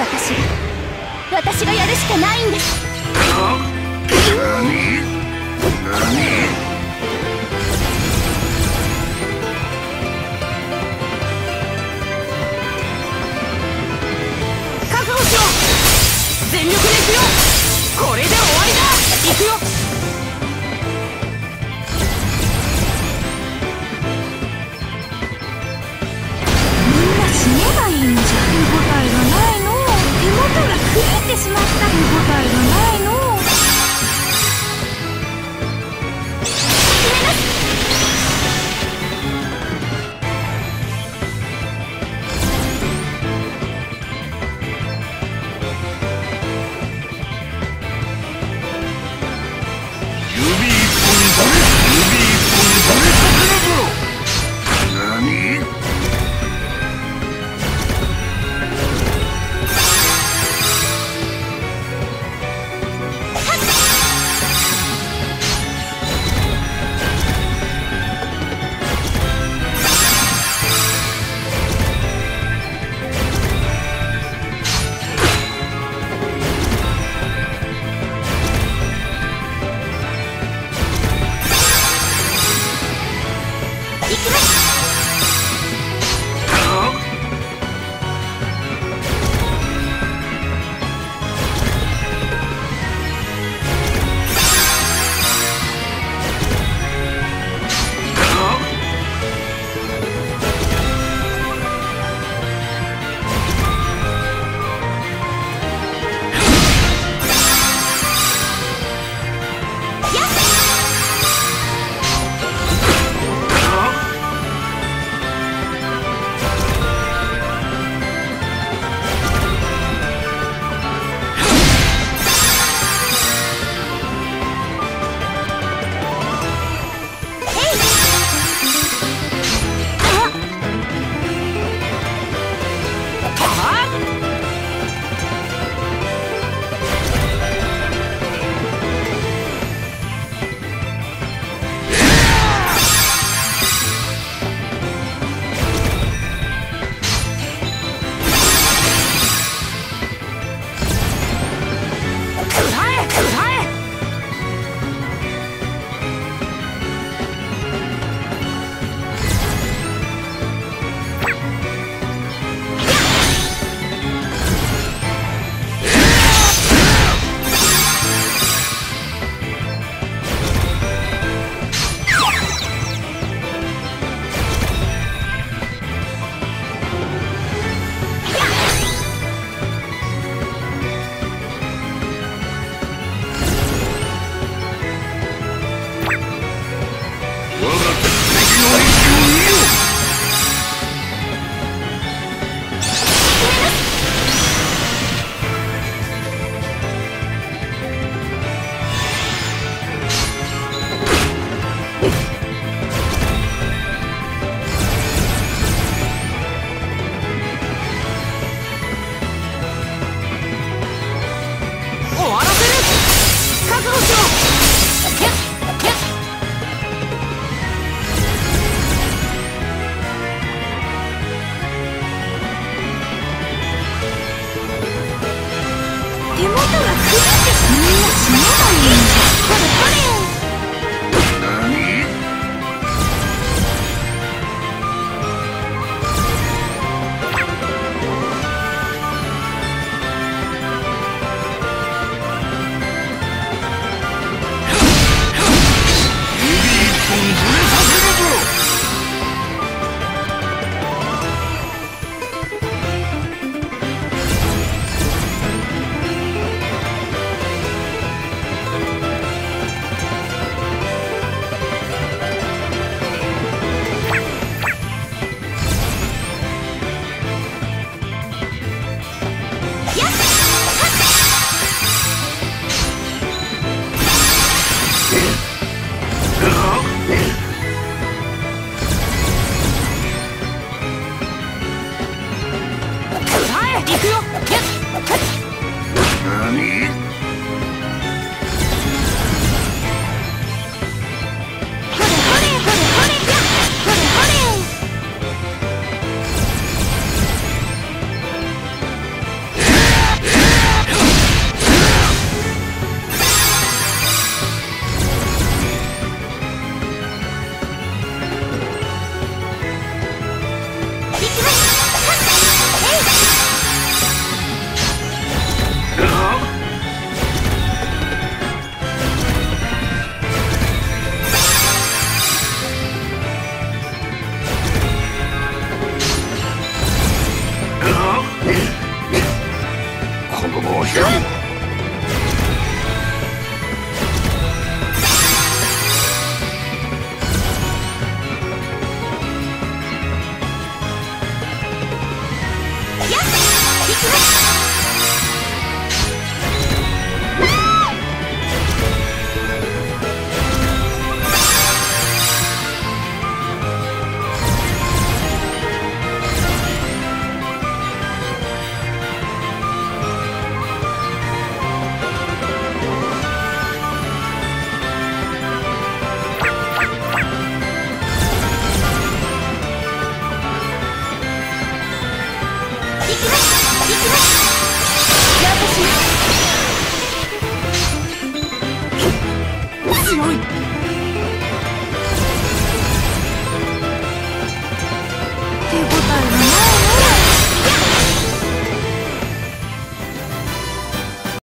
私が私がやるしかないんです。何何全力でいくよ。これで終わりだ。いくよ。が崩てみんな死なの。に行くよ。何 Boy. 強い。